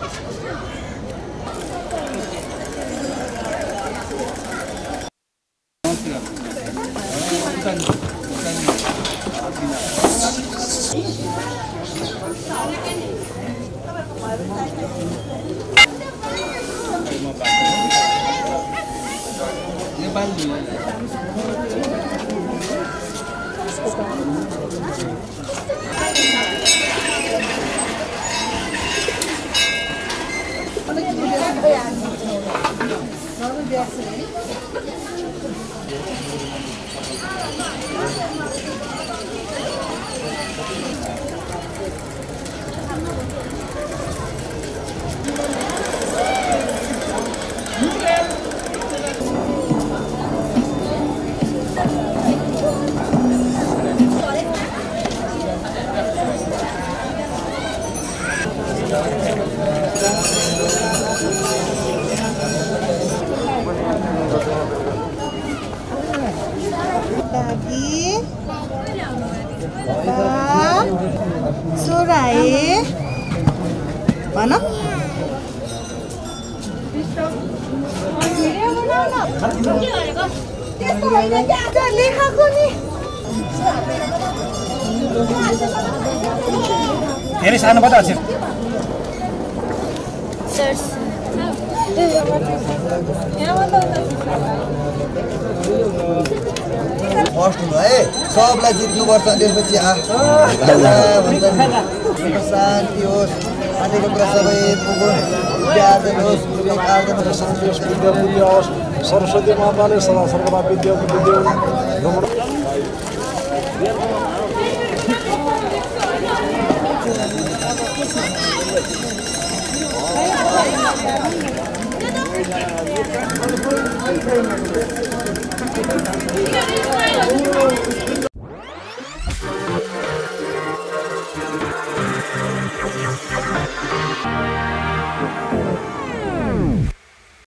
Ini bangun. Ya. Bana gibi bir yasa beğendim. Normal bir yasa değil. Thank you. होइन कि आज लेखाएको नि धेरै सानो मात्रै अक्षर फर्स्ट हुनु है सबलाई जित्नुपर्छ त्यसपछि शान्ति होस् शान्तिको कुरा सबै सरस्वती